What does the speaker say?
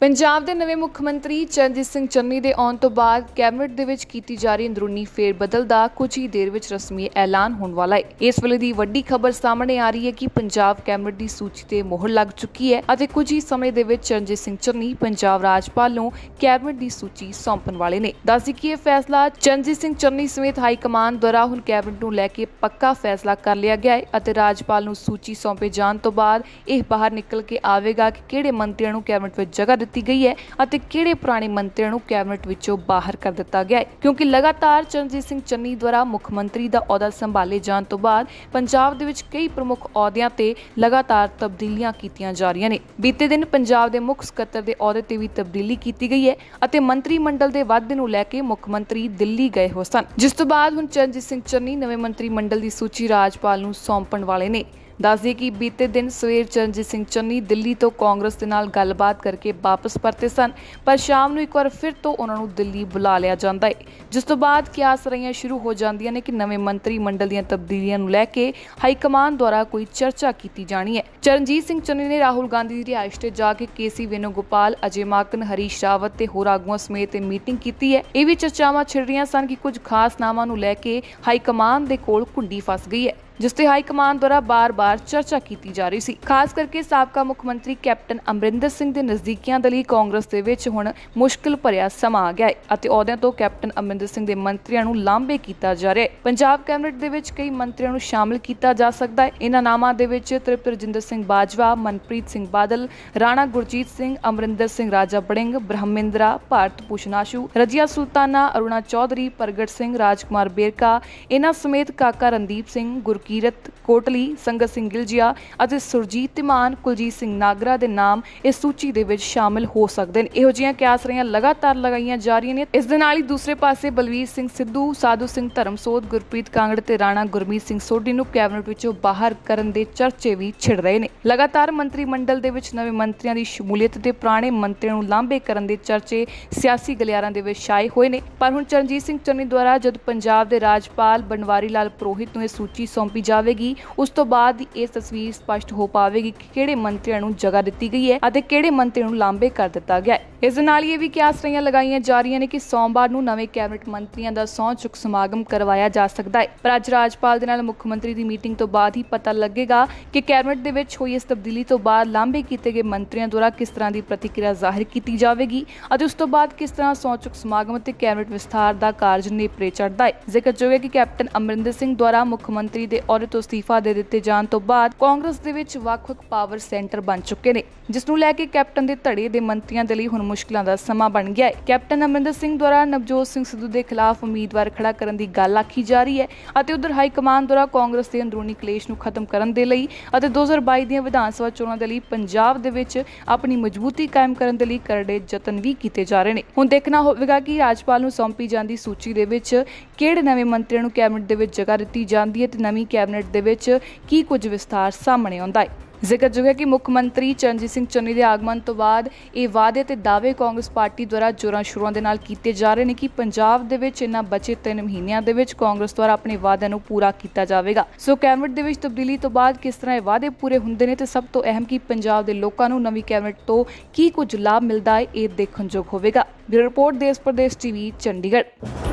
ਪੰਜਾਬ ਦੇ ਨਵੇਂ ਮੁੱਖ ਮੰਤਰੀ ਚਰਨਜੀਤ ਸਿੰਘ ਚੰਨੀ ਦੇ ਆਉਣ ਤੋਂ ਬਾਅਦ ਕੈਬਨਿਟ ਦੇ ਵਿੱਚ ਕੀਤੀ ਜਾ ਰਹੀ ਅੰਦਰੂਨੀ ਫੇਰਬਦਲ ਦਾ ਕੁਝ ਹੀ ਦੇਰ ਵਿੱਚ ਰਸਮੀ ਐਲਾਨ ਹੋਣ ਵਾਲਾ ਹੈ। ਇਸ ਵੇਲੇ ਦੀ ਵੱਡੀ ਖਬਰ ਸਾਹਮਣੇ ਆ ਰਹੀ ਹੈ ਕਿ ਪੰਜਾਬ ਕੈਬਨਿਟ ਦੀ ਸੂਚੀ ਤੇ ਮੋਹਰ ਲੱਗ ਚੁੱਕੀ ਹੈ ਅਤੇ ਕੁਝ ਹੀ ਸਮੇਂ ਦੇ ਵਿੱਚ ਚਰਨਜੀਤ ਸਿੰਘ ਚੰਨੀ ਪੰਜਾਬ ਰਾਜਪਾਲ ਨੂੰ ਕੈਬਨਿਟ ਦੀ ਸੂਚੀ ਸੌਂਪਣ ਵਾਲੇ ਨੇ। ਦੱਸਦੀ ਕਿ ਇਹ ਫੈਸਲਾ ਚਰਨਜੀਤ ਸਿੰਘ ਚੰਨੀ ਸਮੇਤ ਹਾਈ ਕਮਾਨ ਦੁਆਰਾ ਹੁਣ ਕੈਬਨਿਟ ਨੂੰ ਲੈ ਕੇ ਪੱਕਾ ਫੈਸਲਾ ਕਰ ਲਿਆ ਗਿਆ ਹੈ ਅਤੇ ਰਾਜਪਾਲ ਨੂੰ ਸੂਚੀ ਸੌਂਪੇ ਜਾਣ ਤੋਂ ਬਾਅਦ ਇਹ ਬਾਹਰ ਨਿਕਲ ਕੇ ਆਵੇਗਾ ਕਿ ਕਿਹੜੇ ਮੰਤਰੀਆਂ ਨੂੰ ਕੈਬਨਿਟ ਵਿੱਚ ਜਗ੍ਹਾ ਦਿੱਤੀ ਗਈ ਹੈ ਅਤੇ ਕਿਹੜੇ ਪੁਰਾਣੇ ਮੰਤਰੀਆਂ ਨੂੰ ਕੈਬਨਿਟ ਵਿੱਚੋਂ ਬਾਹਰ ਕਰ ਦਿੱਤਾ ਗਿਆ ਹੈ? ਕਿਉਂਕਿ ਲਗਾਤਾਰ ਚਰਨਜੀਤ ਸਿੰਘ ਚੰਨੀ ਦੁਆਰਾ ਮੁੱਖ ਮੰਤਰੀ ਦਾ ਅਹੁਦਾ ਸੰਭਾਲੇ ਜਾਣ ਤੋਂ ਬਾਅਦ ਪੰਜਾਬ ਦੇ ਵਿੱਚ ਕਈ ਪ੍ਰਮੁੱਖ ਅਹੁਦਿਆਂ ਤੇ ਲਗਾਤਾਰ ਤਬਦੀਲੀਆਂ ਕੀਤੀਆਂ ਜਾ ਰਹੀਆਂ ਨੇ। ਬੀਤੇ ਦਿਨ ਪੰਜਾਬ ਦੇ ਮੁੱਖ ਸਕੱਤਰ ਦੇ ਅਹੁਦੇ ਤੇ ਵੀ ਤਬਦੀਲੀ ਕੀਤੀ ਗਈ ਹੈ ਅਤੇ ਮੰਤਰੀ ਮੰਡਲ ਦੇ ਵਾਧੇ ਨੂੰ ਲੈ ਕੇ ਮੁੱਖ ਮੰਤਰੀ ਦਿੱਲੀ ਗਏ ਹੋ ਸਨ। ਜਿਸ ਤੋਂ ਬਾਅਦ ਹੁਣ ਚਰਨਜੀਤ ਸਿੰਘ ਚੰਨੀ ਨਵੇਂ ਮੰਤਰੀ ਮੰਡਲ ਦੀ ਸੂਚੀ ਰਾਜਪਾਲ ਨੂੰ ਸੌਂਪਣ ਵਾਲੇ ਨੇ। ਦੱਸਦੀ ਕਿ ਬੀਤੇ ਦਿਨ ਸਵੇਰ ਚਰਨਜੀਤ ਸਿੰਘ ਚੰਨੀ ਦਿੱਲੀ ਤੋਂ ਕਾਂਗਰਸ ਦੇ ਨਾਲ ਗੱਲਬਾਤ ਕਰਕੇ ਵਾਪਸ ਪਰਤੇ ਸਨ, ਪਰ ਸ਼ਾਮ ਨੂੰ ਇੱਕ ਵਾਰ ਫਿਰ ਤੋਂ ਉਹਨਾਂ ਨੂੰ ਦਿੱਲੀ ਬੁਲਾ ਲਿਆ ਜਾਂਦਾ ਹੈ। ਜਿਸ ਤੋਂ ਬਾਅਦ ਕਿਆਸ ਰਹੀਆਂ ਸ਼ੁਰੂ ਹੋ ਜਾਂਦੀਆਂ ਨੇ ਕਿ ਨਵੇਂ ਮੰਤਰੀ ਮੰਡਲ ਦੀਆਂ ਤਬਦੀਲੀਆਂ ਨੂੰ ਲੈ ਕੇ ਹਾਈ ਕਮਾਂਡ ਦੁਆਰਾ ਕੋਈ ਚਰਚਾ ਕੀਤੀ ਜਾਣੀ ਹੈ। ਚਰਨਜੀਤ ਸਿੰਘ ਚੰਨੀ ਨੇ ਰਾਹੁਲ ਗਾਂਧੀ ਦੀ ਰਿਹਾਇਸ਼ ਤੇ ਜਾ ਕੇ ਕੇਸੀ ਵੇਨੁਗੋਪਾਲ ਅਜੇ ਮਾਕਨ, ਹਰੀਸ਼ ਰਾਵਤ ਤੇ ਹੋਰ ਆਗੂਆਂ ਸਮੇਤ ਮੀਟਿੰਗ ਕੀਤੀ ਹੈ। ਇਹ ਵੀ ਚਰਚਾਵਾਂ ਛਿੜ ਰਹੀਆਂ ਸਨ ਕਿ ਕੁਝ ਖਾਸ ਨਾਮਾਂ ਨੂੰ ਲੈ ਕੇ ਹਾਈ ਕਮਾਂਡ ਦੇ ਕੋਲ ਕੁੰਡੀ ਫਸ ਗਈ ਹੈ। ਜਿਸ ਤੇ ਹਾਈ ਕਮਾਂਡ ਦੁਆਰਾ ਬਾਰ-ਬਾਰ ਚਰਚਾ ਕੀਤੀ ਜਾ ਰਹੀ ਸੀ। ਖਾਸ ਕਰਕੇ ਸਾਬਕਾ ਮੁੱਖ ਮੰਤਰੀ ਕੈਪਟਨ ਅਮਰਿੰਦਰ ਸਿੰਘ ਦੇ ਨਜ਼ਦੀਕੀਆਂ ਦੇ ਲਈ ਕਾਂਗਰਸ ਦੇ ਵਿੱਚ ਹੁਣ ਮੁਸ਼ਕਲ ਭਰਿਆ ਸਮਾਂ ਆ ਗਿਆ ਹੈ ਅਤੇ ਅਹੁਦਿਆਂ ਤੋਂ ਕੈਪਟਨ ਅਮਰਿੰਦਰ ਸਿੰਘ ਦੇ ਮੰਤਰੀਆਂ ਨੂੰ ਲਾਂਬੇ ਕੀਤਾ ਜਾ ਰਿਹਾ ਹੈ। ਪੰਜਾਬ ਕੈਬਨਿਟ ਦੇ ਵਿੱਚ ਕਈ ਮੰਤਰੀਆਂ ਨੂੰ ਸ਼ਾਮਲ ਕੀਤਾ ਜਾ ਸਕਦਾ ਹੈ। ਇਹਨਾਂ ਨਾਮਾਂ ਦੇ ਵਿੱਚ ਤ੍ਰਿਪਤ ਰਜਿੰਦਰ ਸਿੰਘ ਬਾਜਵਾ, ਮਨਪ੍ਰੀਤ ਸਿੰਘ ਬਾਦਲ, ਰਾਣਾ ਗੁਰਜੀਤ ਸਿੰਘ, ਅਮਰਿੰਦਰ ਸਿੰਘ ਰਾਜਾ ਬੜਿੰਗ, ਬ੍ਰਹਮਿੰਦਰਾ, ਭਾਰਤ ਭੂਸ਼ਣ ਆਸ਼ੂ, ਰਜੀਆ ਸੁਲਤਾਨਾ, ਅਰੁਣਾ ਚੌਧਰੀ, ਪ੍ਰਗਟ ਸਿੰਘ, ਰਾਜਕੁਮਾਰ ਬੇਰਕਾ, ਇਹਨਾਂ ਸਮੇਤ ਕਾਕਾ ਰਣਦੀਪ ਸਿੰਘ ਗੁਰ ਕੀਰਤ ਕੋਟਲੀ, ਸੰਗਤ ਸਿੰਘ ਗਿਲਜੀਆ ਅਤੇ ਸੁਰਜੀਤ ਤਿਮਾਨ ਕੁਲਜੀਤ ਸਿੰਘ ਨਾਗਰਾ ਦੇ ਨਾਮ ਇਸ ਸੂਚੀ ਦੇ ਵਿੱਚ ਸ਼ਾਮਿਲ ਹੋ ਸਕਦੇ ਨੇ। ਇਹੋ ਜਿਹੀਆਂ ਕਿਆਸ ਲਗਾਤਾਰ ਲਗਾਈਆਂ ਜਾ ਰਹੀਆਂ ਨੇ। ਇਸ ਦੇ ਨਾਲ ਹੀ ਦੂਸਰੇ ਪਾਸੇ ਬਲਵੀਰ ਸਿੰਘ ਸਿੱਧੂ, ਸਾਧੂ ਸਿੰਘ ਧਰਮਸੋਤ, ਗੁਰਪ੍ਰੀਤ ਕਾਂਗੜ ਤੇ ਰਾਣਾ ਗੁਰਮੀਤ ਸਿੰਘ ਸੋਢੀ ਨੂੰ ਕੈਬਨਿਟ ਵਿੱਚੋਂ ਬਾਹਰ ਕਰਨ ਦੇ ਚਰਚੇ ਵੀ ਛਿੜ ਰਹੇ ਨੇ। ਲਗਾਤਾਰ ਮੰਤਰੀ ਮੰਡਲ ਦੇ ਵਿੱਚ ਨਵੇਂ ਮੰਤਰੀਆਂ ਦੀ ਸ਼ਮੂਲੀਅਤ ਤੇ ਪੁਰਾਣੇ ਮੰਤਰੀਆਂ ਨੂੰ ਲਾਂਭੇ ਕਰਨ ਦੇ ਚਰਚੇ ਸਿਆਸੀ ਗਲਿਆਰਾਂ ਦੇ ਵਿੱਚ ਛਾਏ ਹੋਏ ਨੇ। ਪਰ ਹੁਣ ਚਰਨਜੀਤ ਸਿੰਘ ਚੰਨੀ ਦੁਆਰਾ ਜਦ ਪੰਜਾਬ ਦੇ ਰਾਜਪਾਲ ਬਨਵਾਰੀ ਲਾਲ ਪੁਰੋਹਿਤ ਨੂੰ ਇਹ ਸੂਚੀ ਸੌਂਪੀ ਜਾਵੇਗੀ। ਉਸ ਤੋਂ ਬਾਅਦ ਇਹ ਤਸਵੀਰ ਸਪਸ਼ਟ ਹੋ ਪਾਵੇਗੀ ਕਿ ਕਿਹੜੇ ਮੰਤਰੀਆਂ ਨੂੰ ਜਗ੍ਹਾ ਦਿੱਤੀ ਗਈ ਹੈ ਅਤੇ ਕਿਹੜੇ ਮੰਤਰੀ ਨੂੰ ਲਾਂਬੇ ਕਰ ਦਿੱਤਾ ਗਿਆ ਹੈ। ਇਸ ਦੇ ਨਾਲ ਇਹ ਵੀ ਕਿਆਸ ਰਹੀਆਂ ਲਗਾਈਆਂ ਜਾ ਰਹੀਆਂ ਨੇ ਕਿ ਸੋਮਵਾਰ ਨੂੰ ਨਵੇਂ ਕੈਬਨਿਟ ਮੰਤਰੀਆਂ ਦਾ ਸਹੁੰ ਚੁੱਕ ਸਮਾਗਮ ਕਰਵਾਇਆ ਜਾ ਸਕਦਾ ਹੈ। ਪਰ ਅੱਜ ਰਾਜਪਾਲ ਦੇ ਨਾਲ ਮੁੱਖ ਮੰਤਰੀ ਦੀ ਮੀਟਿੰਗ ਤੋਂ ਬਾਅਦ ਹੀ ਪਤਾ ਲੱਗੇਗਾ ਕਿ ਕੈਬਨਿਟ ਦੇ ਵਿੱਚ ਹੋਈ ਇਸ ਤਬਦੀਲੀ ਤੋਂ ਬਾਅਦ ਲਾਂਬੇ ਕੀਤੇ ਗਏ ਮੰਤਰੀਆਂ ਦੁਆਰਾ ਕਿਸ ਤਰ੍ਹਾਂ ਦੀ ਪ੍ਰਤੀਕਿਰਿਆ ਜ਼ਾਹਿਰ ਕੀਤੀ ਜਾਵੇਗੀ ਅਤੇ ਉਸ ਤੋਂ ਬਾਅਦ ਕਿਸ ਤਰ੍ਹਾਂ ਸਹੁੰ ਚੁੱਕ ਸਮਾਗਮ ਅਤੇ ਕੈਬਨਿਟ ਵਿਸਥਾਰ ਦਾ ਕਾਰਜ ਨੇਪਰੇ ਚੜਦਾ ਹੈ। ਜ਼ਿਕਰਯੋਗ ਹੈ ਕਿ ਕੈਪਟਨ ਅਮਰਿੰਦਰ ਸਿੰਘ ਦੁਆਰਾ ਮੁੱਖ ਮੰਤਰੀ ਦੇ ਅਹੁਦੇ ਤੋਂ ਅਸਤੀਫਾ ਦੇ ਦਿੱਤੇ ਜਾਣ ਤੋਂ ਬਾਅਦ ਕਾਂਗਰਸ ਦੇ ਵਿੱਚ ਵੱਖ-ਵੱਖ ਪਾਵਰ ਸੈਂਟਰ ਬਣ ਚੁੱਕੇ ਨੇ, ਜਿਸ ਨੂੰ ਲੈ ਕੇ ਕੈਪਟਨ ਦੇ ਧੜੇ ਦੇ ਮੰਤਰੀਆਂ ਦੇ ਲਈ ਹੁਣ ਮੁਸ਼ਕਲਾਂ ਦਾ ਸਮਾਂ ਬਣ ਗਿਆ ਹੈ। ਕੈਪਟਨ ਅਮਰਿੰਦਰ ਸਿੰਘ ਦੁਆਰਾ ਨਵਜੋਤ ਸਿੰਘ ਸਿੱਧੂ ਦੇ ਖਿਲਾਫ ਉਮੀਦਵਾਰ ਖੜਾ ਕਰਨ ਦੀ ਗੱਲ ਆਖੀ ਜਾ ਰਹੀ ਹੈ ਅਤੇ ਉਧਰ ਹਾਈ ਕਮਾਂਡ ਦੁਆਰਾ ਕਾਂਗਰਸ ਦੇ ਅੰਦਰੂਨੀ ਕਲੇਸ਼ ਨੂੰ ਖਤਮ ਕਰਨ ਦੇ ਲਈ ਅਤੇ 2022 ਦੀਆਂ ਵਿਧਾਨ ਸਭਾ ਚੋਣਾਂ ਦੇ ਲਈ ਪੰਜਾਬ ਦੇ ਵਿੱਚ ਆਪਣੀ ਮਜ਼ਬੂਤੀ ਕਾਇਮ ਕਰਨ ਦੇ ਲਈ ਕਰੜੇ ਯਤਨ ਵੀ ਕੀਤੇ ਜਾ ਰਹੇ ਨੇ। ਹੁਣ ਦੇਖਣਾ ਹੋਵੇਗਾ ਕਿ ਰਾਜਪਾਲ ਨੂੰ ਸੌਂਪੀ ਜਾਂਦੀ ਸੂਚੀ ਦੇ ਵਿੱਚ ਕਿਹੜੇ ਨਵੇਂ ਮੰਤਰੀਆਂ ਨੂੰ ਕੈਬਨਿਟ ਦੇ ਵਿੱਚ ਜਗ੍ਹਾ ਦਿੱਤੀ ਜਾਂਦੀ ਹੈ ਤੇ ਨਵੀਂ ਕੈਬਨਿਟ ਦੇ ਵਿੱਚ ਕੀ ਕੁਝ ਵਿਸਥਾਰ ਸਾਹਮਣੇ ਆਉਂਦਾ ਹੈ। ਜ਼ਿਕਰਯੋਗ ਹੈ ਕਿ ਮੁੱਖ ਮੰਤਰੀ ਚਰਨਜੀਤ ਸਿੰਘ ਚੰਨੀ ਦੇ ਆਗਮਨ ਤੋਂ ਬਾਅਦ ਇਹ ਵਾਅਦੇ ਤੇ ਦਾਅਵੇ ਕਾਂਗਰਸ ਪਾਰਟੀ ਦੁਆਰਾ ਜੋਰਾਂ ਸ਼ੁਰੂਆਂ ਦੇ ਨਾਲ ਕੀਤੇ ਜਾ ਰਹੇ ਨੇ ਕਿ ਪੰਜਾਬ ਦੇ ਵਿੱਚ ਇਨ੍ਹਾਂ ਬਚੇ 3 ਮਹੀਨਿਆਂ ਦੇ ਵਿੱਚ ਕਾਂਗਰਸ ਦੁਆਰਾ ਆਪਣੇ ਵਾਅਦਿਆਂ ਨੂੰ ਪੂਰਾ ਕੀਤਾ ਜਾਵੇਗਾ। ਸੋ ਕੈਬਨਿਟ ਦੇ ਵਿੱਚ ਤਬਦੀਲੀ ਤੋਂ ਬਾਅਦ ਕਿਸ ਤਰ੍ਹਾਂ ਇਹ ਵਾਅਦੇ ਪੂਰੇ ਹੁੰਦੇ ਨੇ ਤੇ ਸਭ ਤੋਂ ਅਹਿਮ ਕਿ ਪੰਜਾਬ ਦੇ ਲੋਕਾਂ ਨੂੰ ਨਵੀਂ ਕੈਬਨਿਟ ਤੋਂ ਕੀ ਕੁਝ ਲਾਭ ਮਿਲਦਾ ਹੈ ਇਹ ਦੇਖਣਯੋਗ ਹੋਵੇਗਾ। ਬਿਊਰੋ ਰਿਪੋਰਟ ਦੇਸ਼ ਪ੍ਰਦੇਸ਼ ਟੀਵੀ, ਚੰਡੀਗੜ੍ਹ।